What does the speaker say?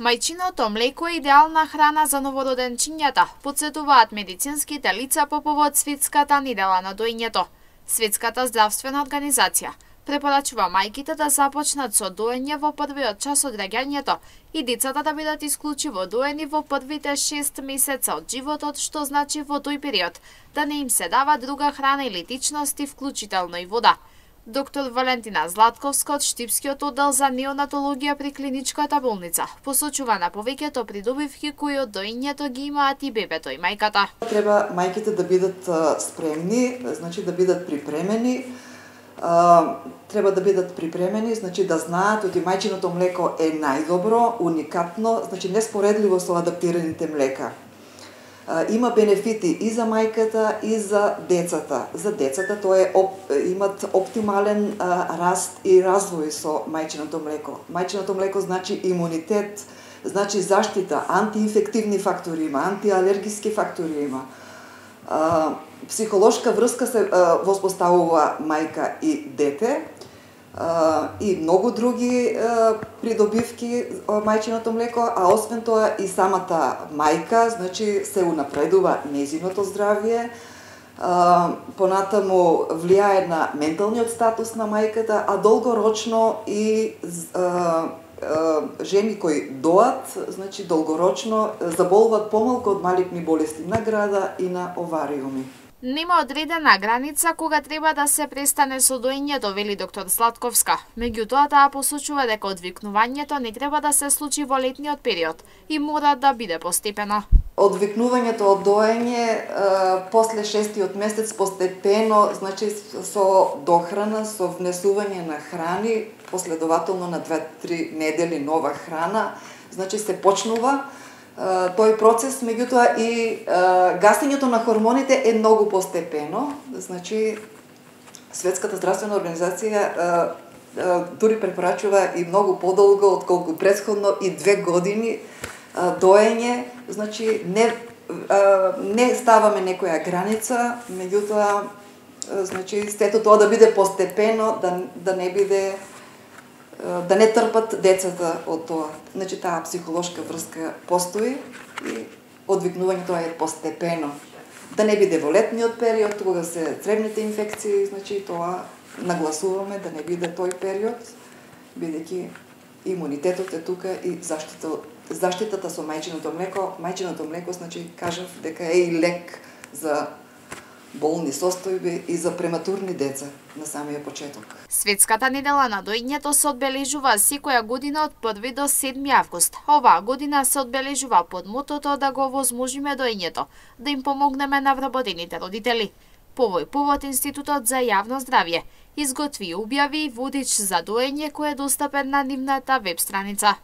Мајчиното млеко е идеална храна за новороденчињата, подсетуваат медицинските лица по повод Светската недела на доењето. Светската здравствена организација препорачува мајките да започнат со доење во првиот час од раѓањето и децата да бидат исклучиво доени во првите 6 месеца од животот, што значи во тој период да не им се дава друга храна или тичности, вклучително и вода. Доктор Валентина Златковска од Штипскиот оддел за неонатологија при клиничката болница. Посочува на повеќето придобивки кои од доењето ги имаат и бебето и мајката. Треба мајките да бидат спремни, значи да бидат припремени, треба да бидат припремени, значи да знаат оти мајчиното млеко е најдобро, уникатно, значи неспоредливо со адаптираните млека има бенефити и за мајката и за децата. За децата тоа е оп, имат оптимален а, раст и развој со мајчиното млеко. Мајчиното млеко значи имунитет, значи заштита, антиинфективни фактори има, антиалергиски фактори има. А, психолошка врска се а, воспоставува мајка и дете, и многу други придобивки мајчиното млеко, а освен тоа и самата мајка, значи се унапредува незиното здравје, понатаму влијае на менталниот статус на мајката, а долгорочно и жени кои доат, значи долгорочно заболуваат помалку од маликни болести на града и на овариуми. Нема одредена граница кога треба да се престане со доењето, вели доктор Сладковска. Меѓутоа, таа посочува дека одвикнувањето не треба да се случи во летниот период и мора да биде постепено. Одвикнувањето од доење е, после шестиот месец постепено, значи со дохрана, со внесување на храни, последователно на 2-3 недели нова храна, значи се почнува тој процес, меѓутоа и гасењето на хормоните е многу постепено. Значи, Светската здравствена организација дури препорачува и многу подолго од колку предходно и две години доење, значи не не ставаме некоја граница, меѓутоа значи сето тоа да биде постепено, да да не биде да не трпат децата од тоа. Значи таа психолошка врска постои и одвикнувањето е постепено. Да не биде во летниот период, кога се цревните инфекции, значи тоа нагласуваме да не биде тој период, бидејќи имунитетот е тука и заштита, заштитата со мајчиното млеко. Мајчиното млеко, значи, кажав дека е и лек за болни состојби и за прематурни деца на самиот почеток. Светската недела на доењето се одбележува секоја година од 1 до 7 август. Оваа година се одбележува под мотото да го возможиме доењето, да им помогнеме на вработените родители. По овој повод Институтот за јавно здравје изготви и објави водич за доење кој е достапен на нивната веб страница.